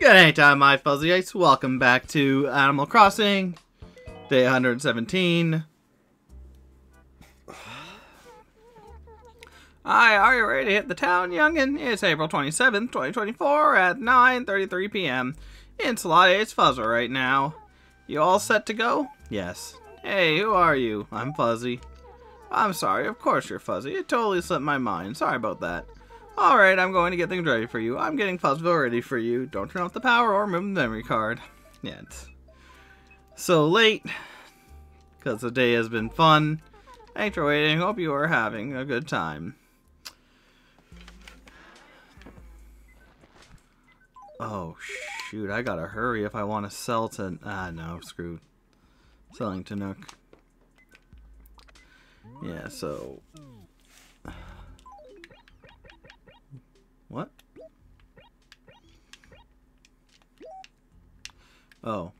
Good day time, my fuzzy ice. Welcome back to Animal Crossing, day 117. Hi, are you ready to hit the town, youngin? It's April 27th, 2024 at 9.33 p.m. It's in Salade's Fuzzer right now. You all set to go? Yes. Hey, who are you? I'm Fuzzy. I'm sorry, of course you're Fuzzy. It totally slipped my mind. Sorry about that. Alright, I'm going to get things ready for you. I'm getting Fuzzville ready for you. Don't turn off the power or remove the memory card. It's so late. Because the day has been fun. Thanks for waiting. Hope you are having a good time. Oh, shoot. I gotta hurry if I want to sell to... Ah, no. Screwed. Selling to Nook. Yeah, so... Oh.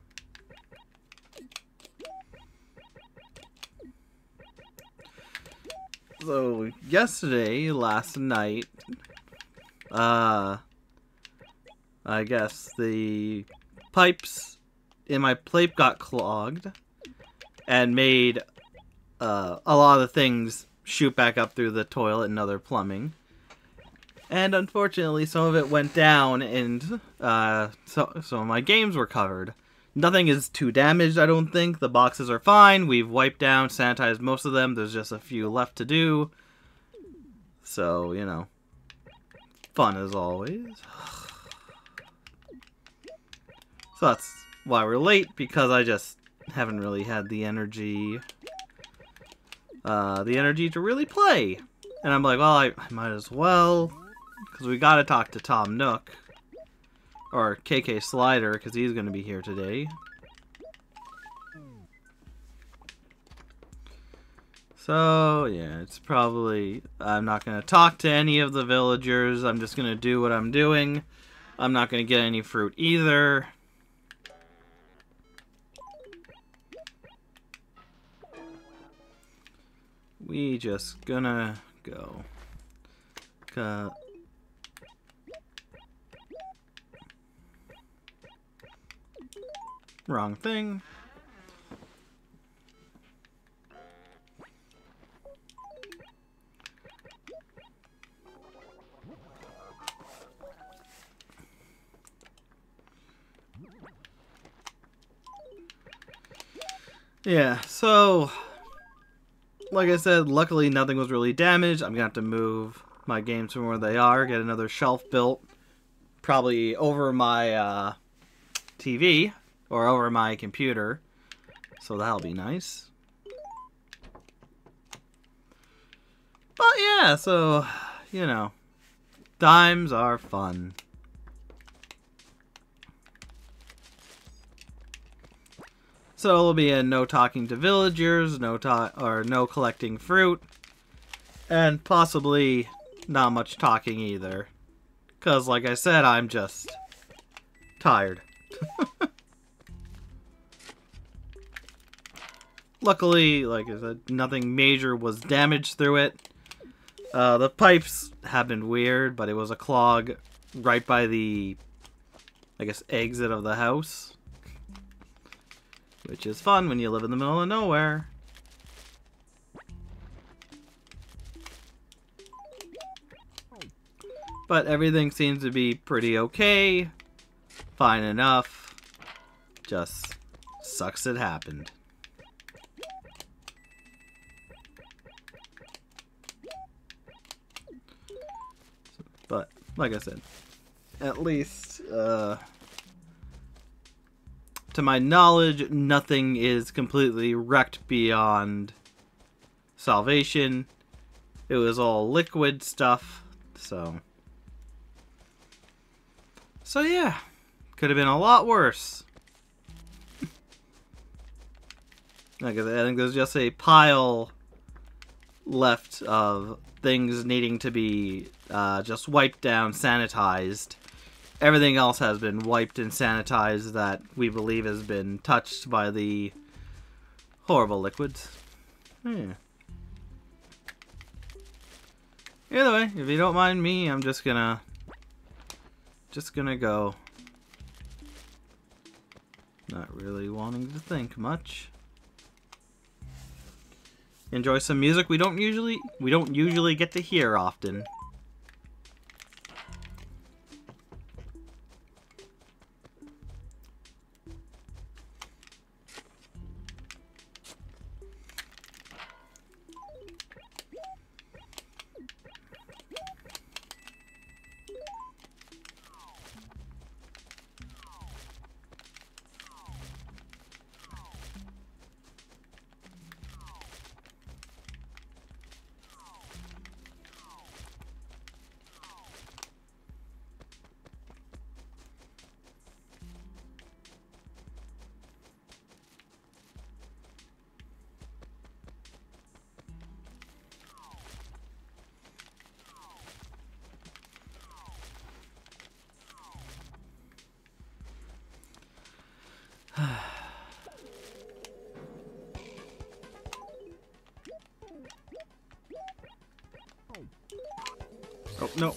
So, yesterday, last night, uh, I guess the pipes in my pipe got clogged and made uh, a lot of things shoot back up through the toilet and other plumbing and unfortunately some of it went down and uh, so, of my games were covered. Nothing is too damaged, I don't think. The boxes are fine. We've wiped down, sanitized most of them. There's just a few left to do. So, you know, fun as always. So that's why we're late, because I just haven't really had the energy, uh, the energy to really play. And I'm like, well, I, I might as well because we gotta talk to Tom Nook. Or KK Slider, because he's gonna be here today. So, yeah, it's probably... I'm not gonna talk to any of the villagers. I'm just gonna do what I'm doing. I'm not gonna get any fruit either. We just gonna go. Wrong thing. Yeah, so, like I said, luckily nothing was really damaged. I'm to have to move my games from where they are, get another shelf built, probably over my uh, TV or over my computer. So that'll be nice. But yeah, so, you know, dimes are fun. So it'll be a no talking to villagers, no talk or no collecting fruit, and possibly not much talking either. Cause like I said, I'm just tired. Luckily, like I said, nothing major was damaged through it. Uh, the pipes have been weird, but it was a clog right by the, I guess, exit of the house. Which is fun when you live in the middle of nowhere. But everything seems to be pretty okay. Fine enough. Just sucks it happened. But, like I said, at least, uh, to my knowledge, nothing is completely wrecked beyond salvation. It was all liquid stuff, so... So yeah, could have been a lot worse. like I, I think there's just a pile left of things needing to be uh, just wiped down, sanitized. Everything else has been wiped and sanitized that we believe has been touched by the horrible liquids. Yeah. Either way, if you don't mind me, I'm just gonna just gonna go Not really wanting to think much. Enjoy some music we don't usually we don't usually get to hear often. Oh, no.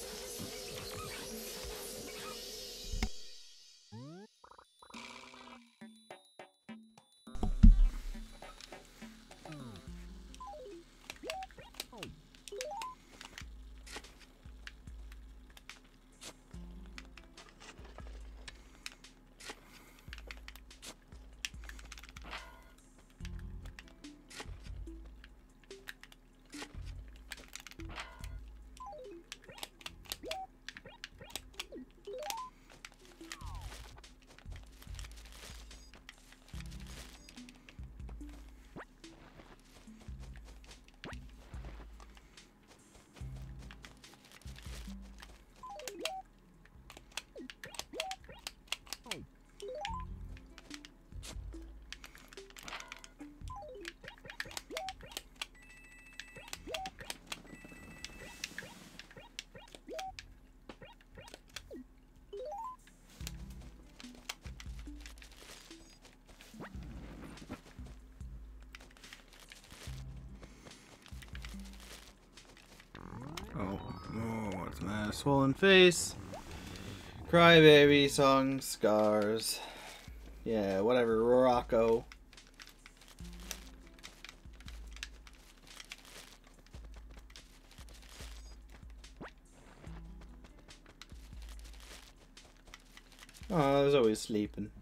Swollen face? Crybaby song scars. Yeah, whatever, Rocco. Oh, I was always sleeping.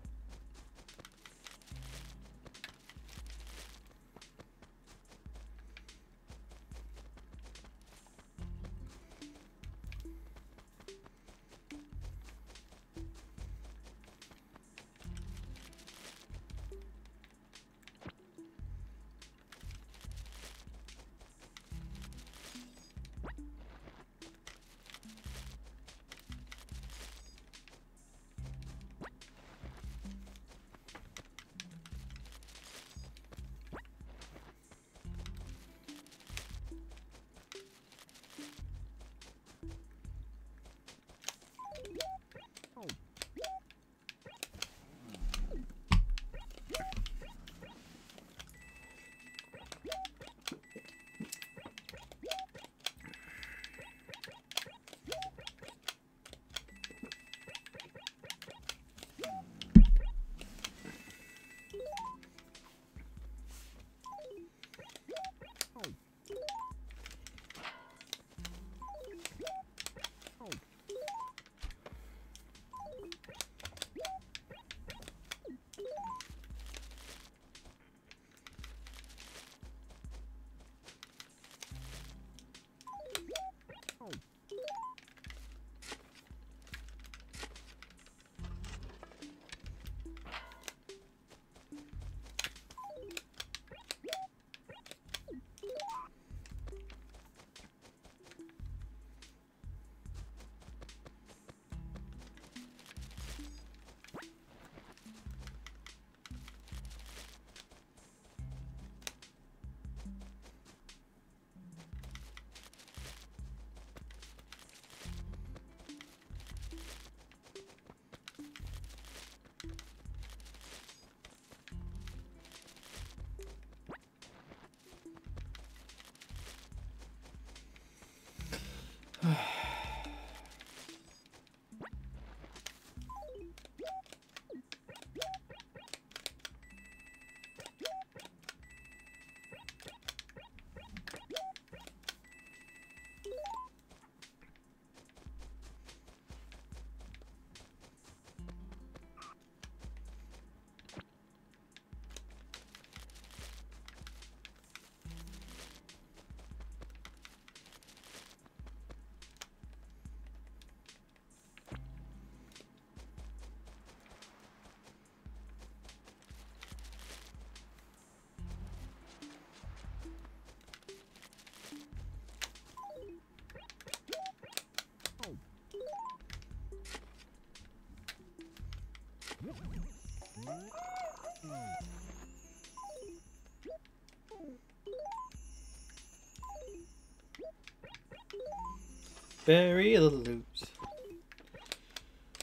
Bury the loot.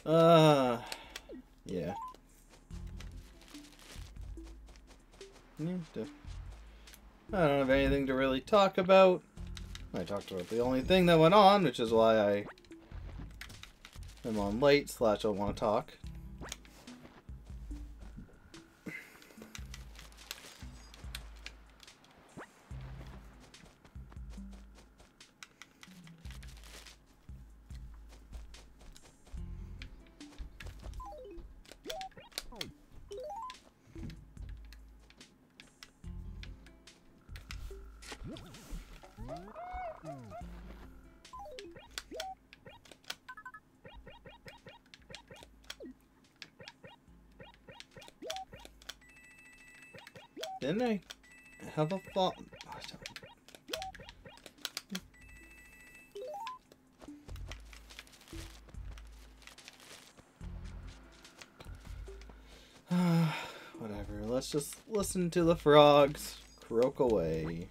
Uh, yeah. Yeah, I don't have anything to really talk about. I talked about the only thing that went on, which is why I am on late slash I don't want to talk. Didn't I have a thought? oh, Whatever. Let's just listen to the frogs croak away.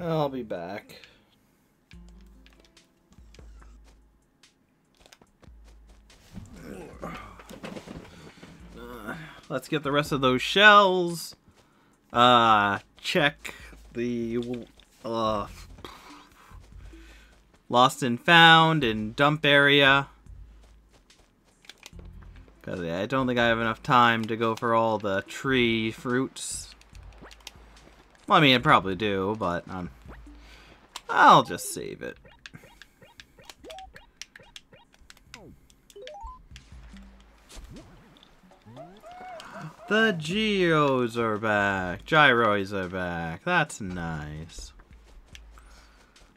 I'll be back. Uh, let's get the rest of those shells. Uh, check the uh, lost and found and dump area. Cause I don't think I have enough time to go for all the tree fruits. Well, I mean, I probably do, but um, I'll just save it. The Geos are back. Gyroids are back. That's nice.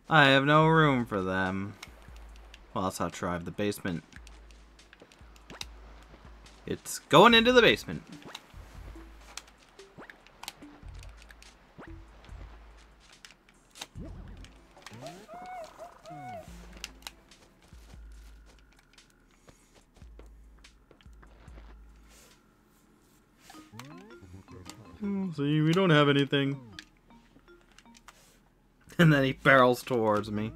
I have no room for them. Well, that's how I drive the basement. It's going into the basement. Don't have anything. And then he barrels towards me.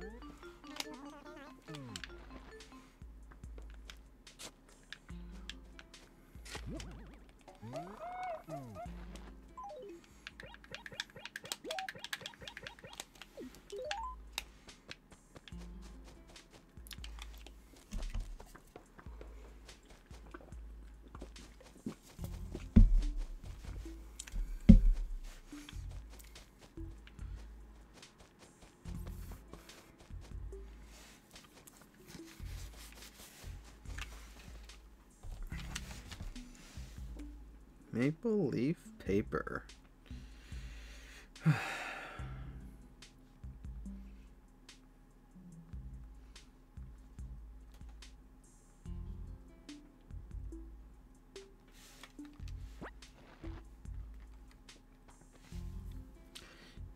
Maple leaf paper.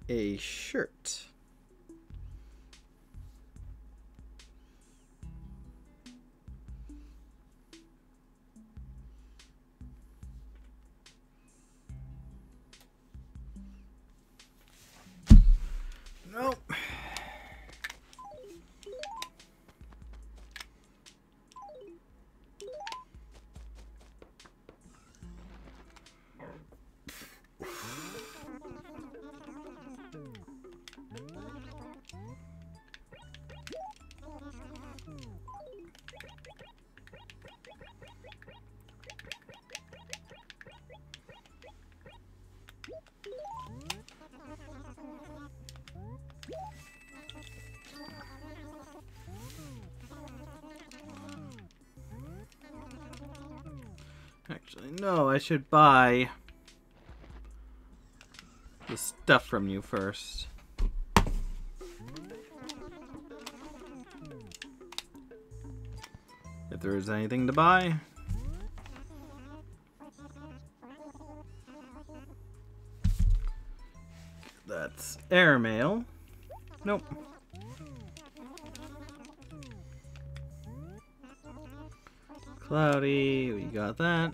A shirt. Actually, no, I should buy the stuff from you first. If there is anything to buy. That's airmail. Nope. Cloudy, we got that.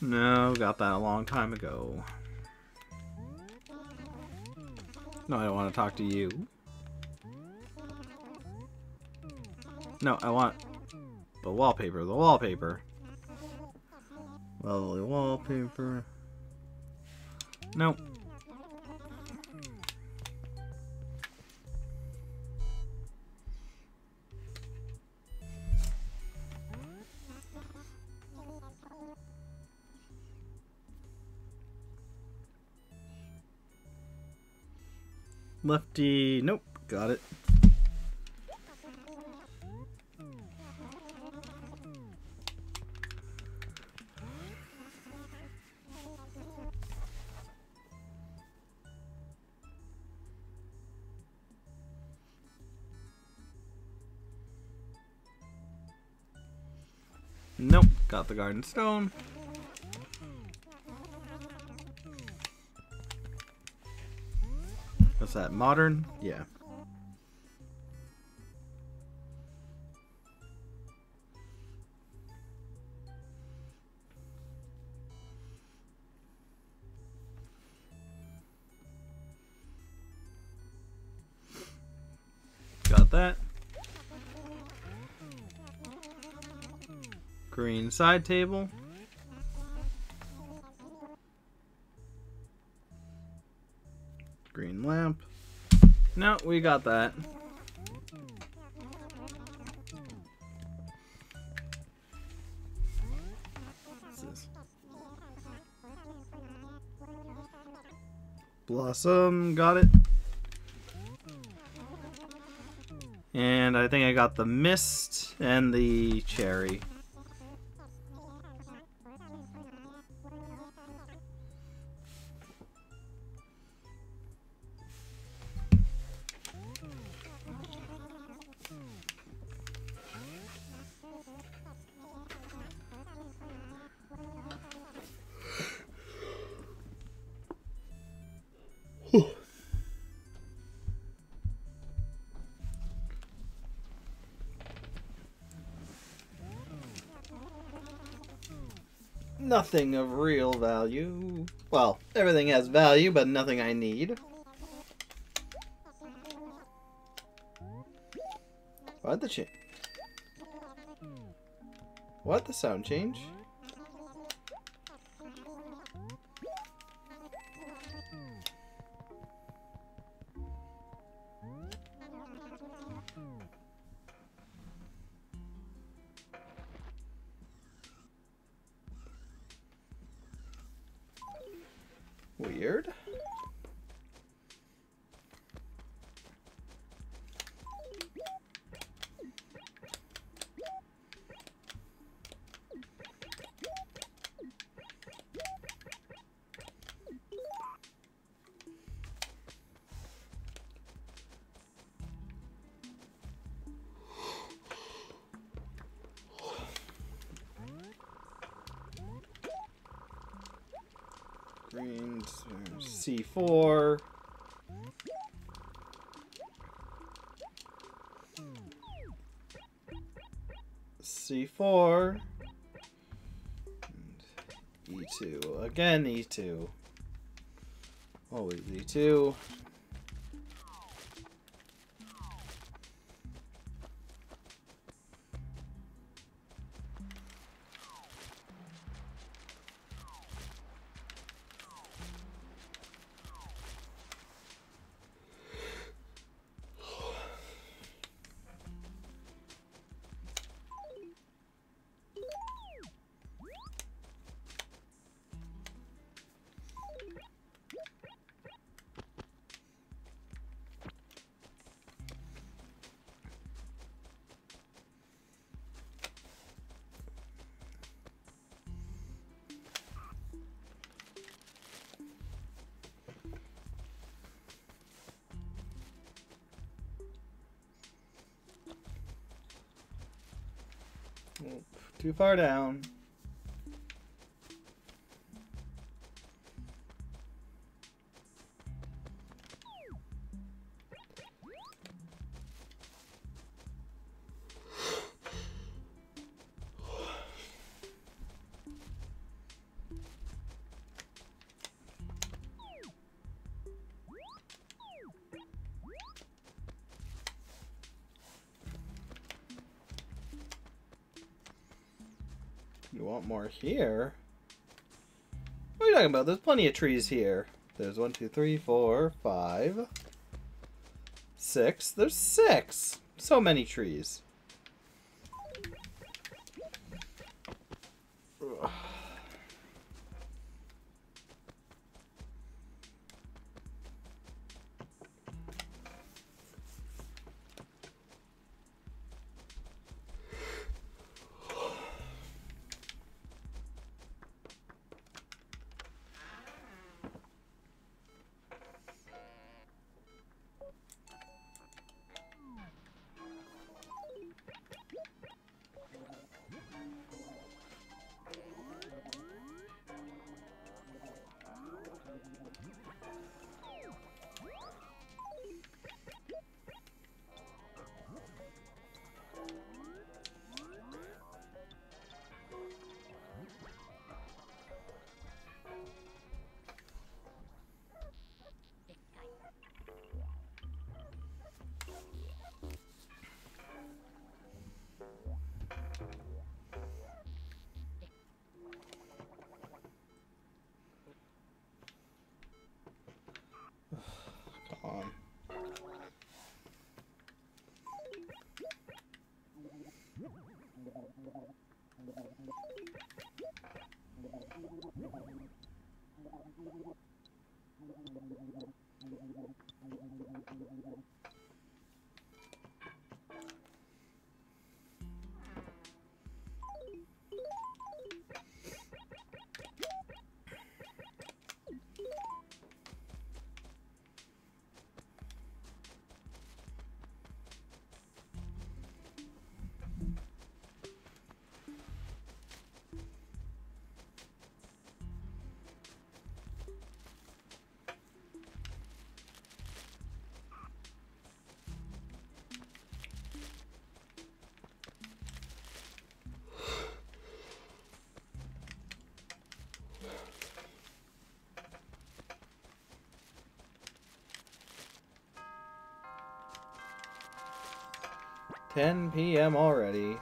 No, got that a long time ago. No, I don't want to talk to you. No, I want the wallpaper, the wallpaper. Lovely wallpaper. Nope. Lefty, nope, got it. Nope, got the garden stone. What's that, modern? Yeah. Got that. Green side table. We got that. Blossom, got it. And I think I got the mist and the cherry. Nothing of real value. Well, everything has value, but nothing I need. Why'd the change? What? The sound change? Weird. C4. C4. And E2. Again, E2. Always E2. Too far down. Want more here? What are you talking about? There's plenty of trees here. There's one, two, three, four, five, six. There's six. So many trees. 10 p.m. already.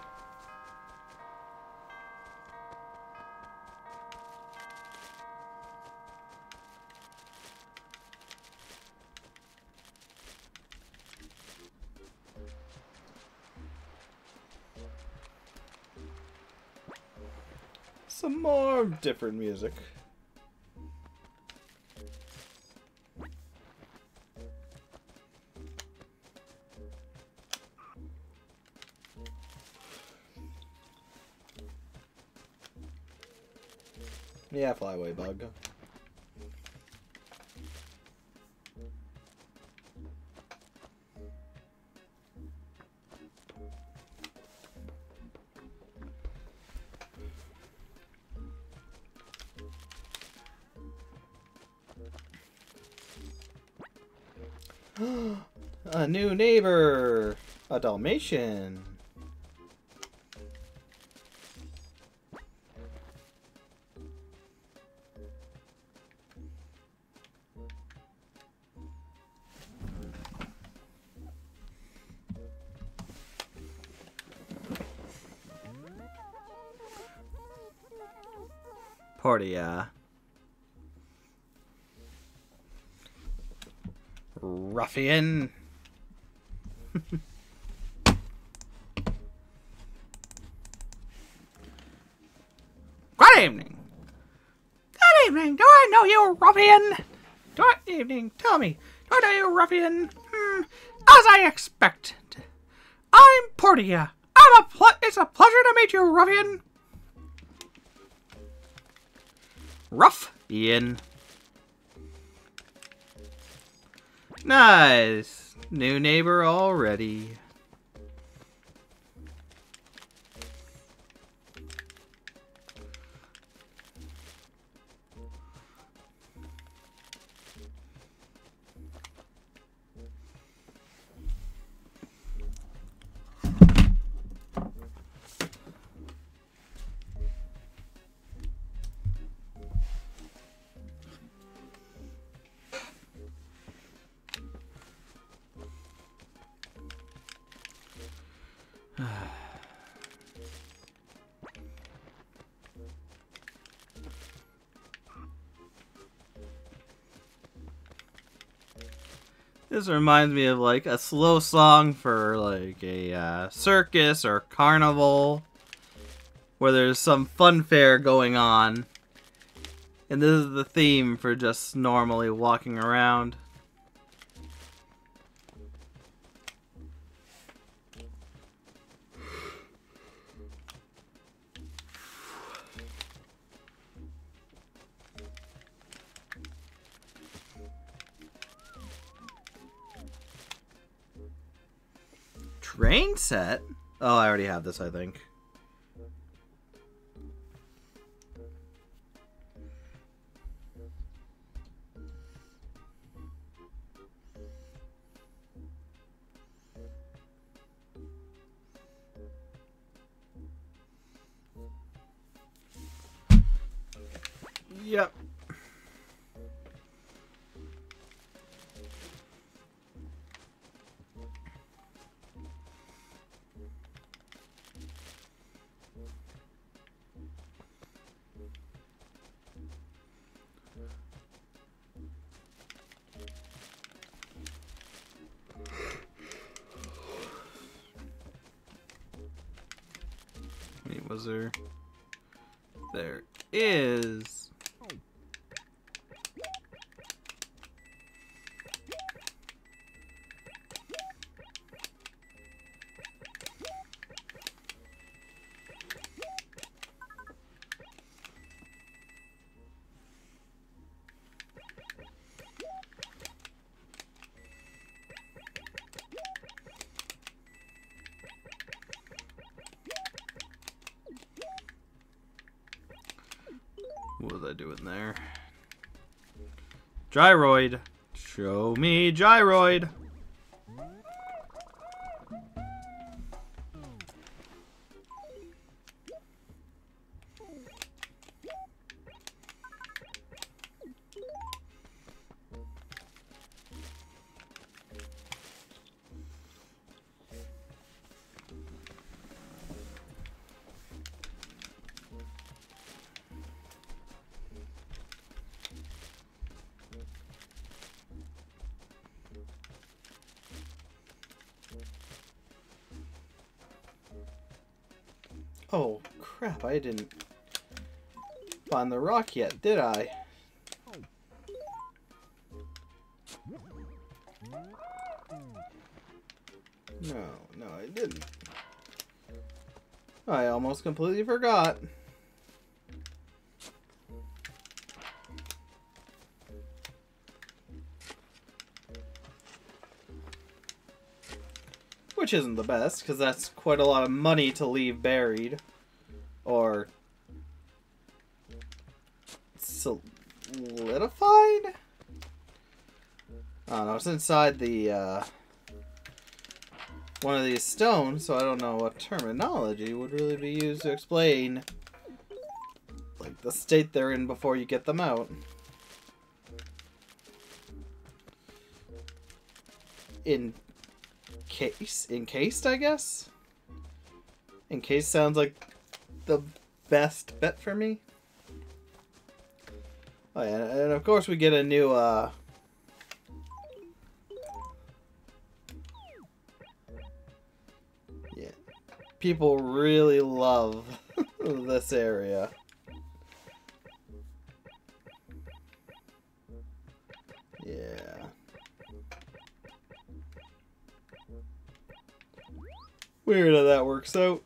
Some more different music. Flyway bug. A new neighbor! A Dalmatian! Portia. Ruffian. Good evening. Good evening. Do I know you, ruffian? Good evening. Tell me, do I know you, ruffian? Hmm. As I expected. I'm Portia. I'm a it's a pleasure to meet you, ruffian. Rough Ian. Nice. New neighbor already. This reminds me of like a slow song for like a uh, circus or carnival where there's some fun fair going on. And this is the theme for just normally walking around. Oh, I already have this, I think. Wait, was there? There is. Gyroid. Show me gyroid. Find the rock yet, did I? No, no, I didn't. I almost completely forgot. Which isn't the best, because that's quite a lot of money to leave buried. Or... solidified? I don't know, it's inside the, uh, one of these stones, so I don't know what terminology would really be used to explain, like, the state they're in before you get them out. In case, encased, I guess? Encased sounds like the best bet for me. Oh yeah, and of course we get a new, uh... Yeah. People really love this area. Yeah. Weird how that works out.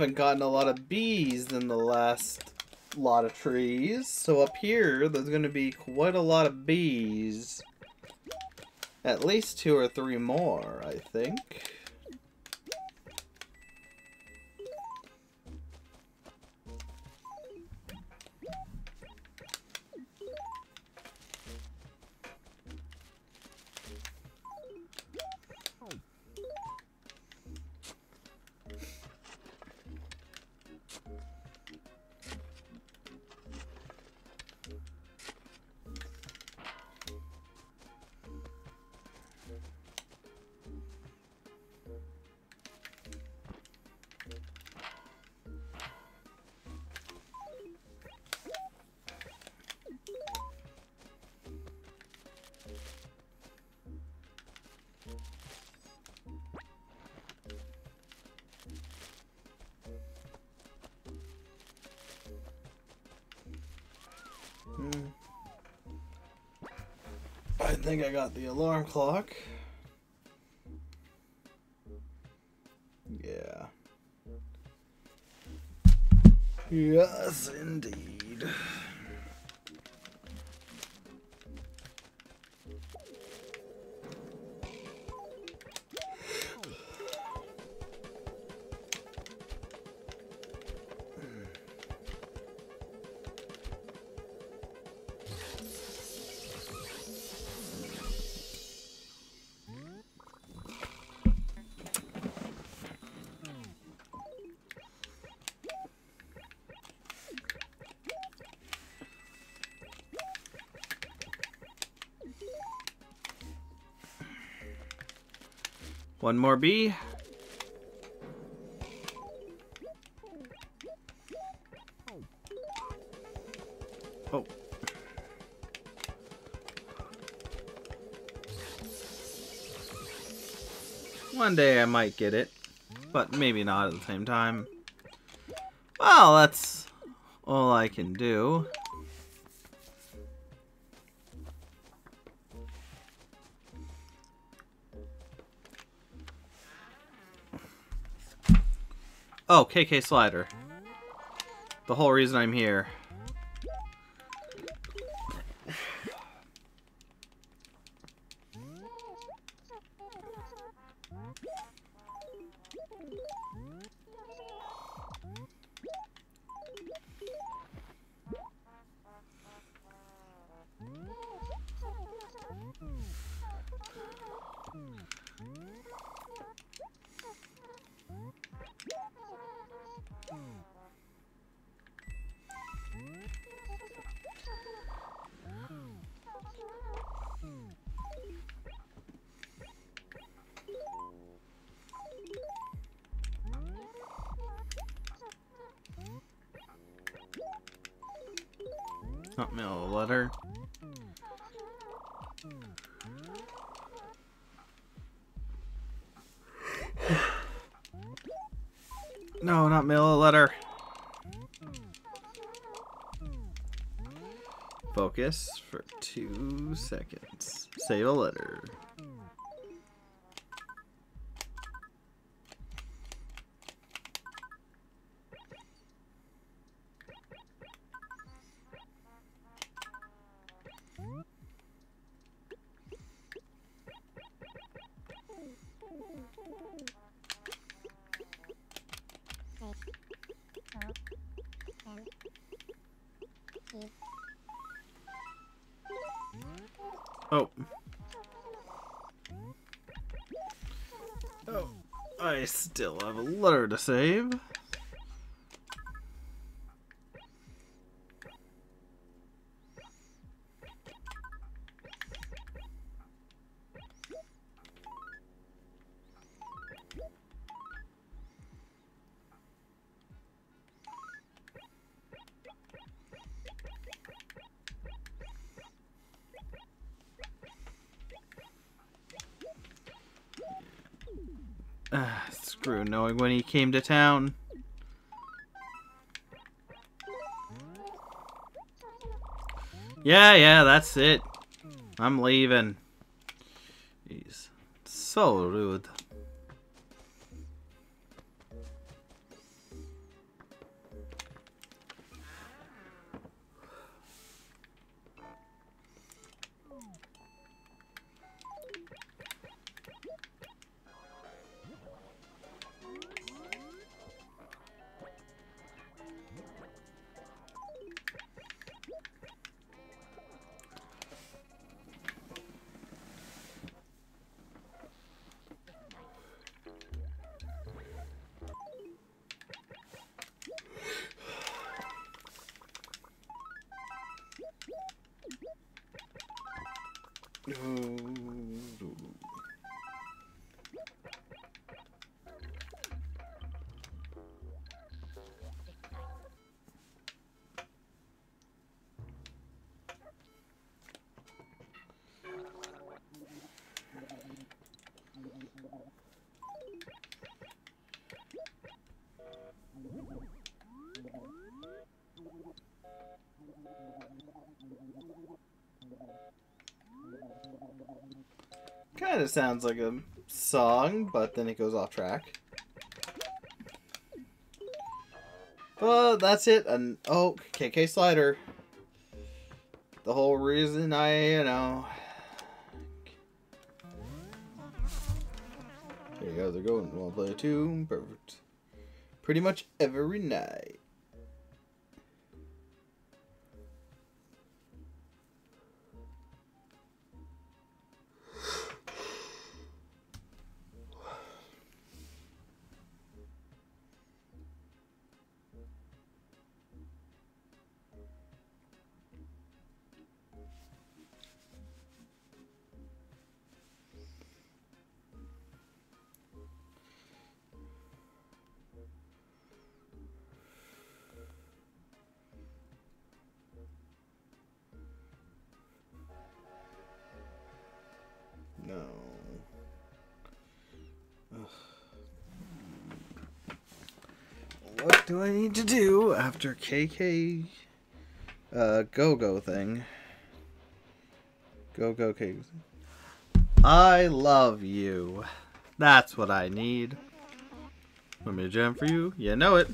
Haven't gotten a lot of bees in the last lot of trees. So up here, there's going to be quite a lot of bees. At least two or three more, I think. Think I got the alarm clock. Yeah. Yes, indeed. One more bee. Oh. One day I might get it, but maybe not at the same time. Well, that's all I can do. Oh, KK Slider. The whole reason I'm here. No, not mail a letter. Focus for two seconds. Save a letter. When he came to town. Yeah, yeah, that's it. I'm leaving. He's so rude. Kind of sounds like a song, but then it goes off track. Well, that's it. And oh, KK Slider. The whole reason I, you know. There you go. They're going. Wanna play two? Perfect. Pretty much every night. What do I need to do after KK uh go go thing? Go go K. I love you. That's what I need. Want me to jam for you? You know it.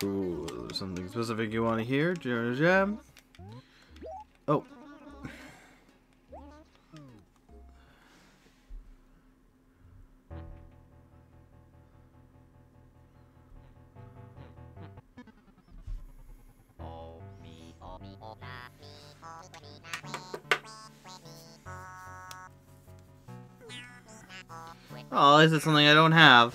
Cool. Something specific you want to hear during a jam? Oh. Oh, is it something I don't have.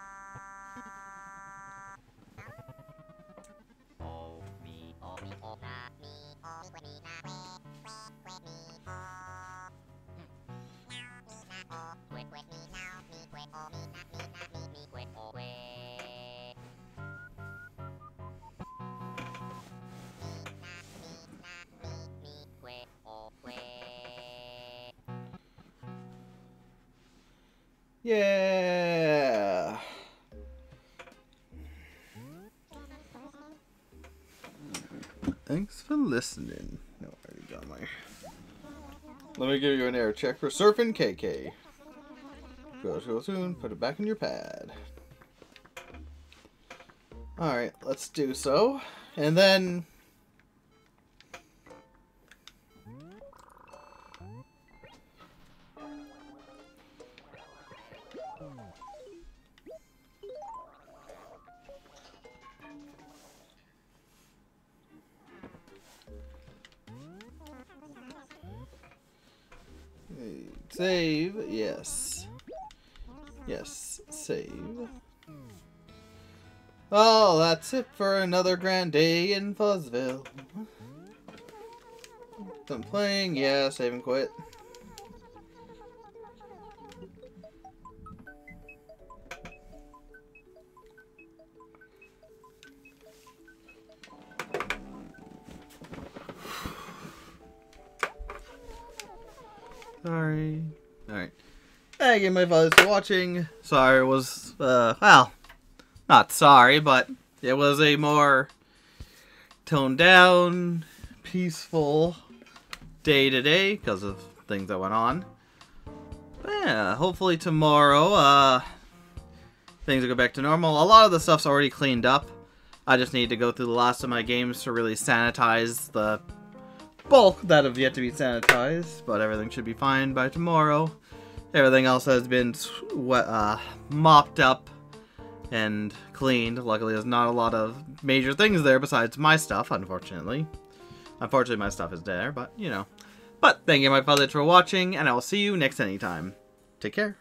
Yeah. Thanks for listening. No, I already got my. Let me give you an air check for Surfing KK. Go to soon. Put it back in your pad. Alright, let's do so. And then... Yes, save. Oh, that's it for another grand day in Fuzzville. Done playing, yeah, save and quit. Sorry. Alright. Thank you, my fathers, for watching. Sorry, it was, uh, well, not sorry, but it was a more toned down, peaceful day today because of things that went on. But yeah, hopefully tomorrow, uh, things will go back to normal. A lot of the stuff's already cleaned up. I just need to go through the last of my games to really sanitize the bulk that have yet to be sanitized, but everything should be fine by tomorrow. Everything else has been uh, mopped up and cleaned. Luckily, there's not a lot of major things there besides my stuff, unfortunately. Unfortunately, my stuff is there, but, you know. But, thank you, my father, for watching, and I will see you next anytime. Take care.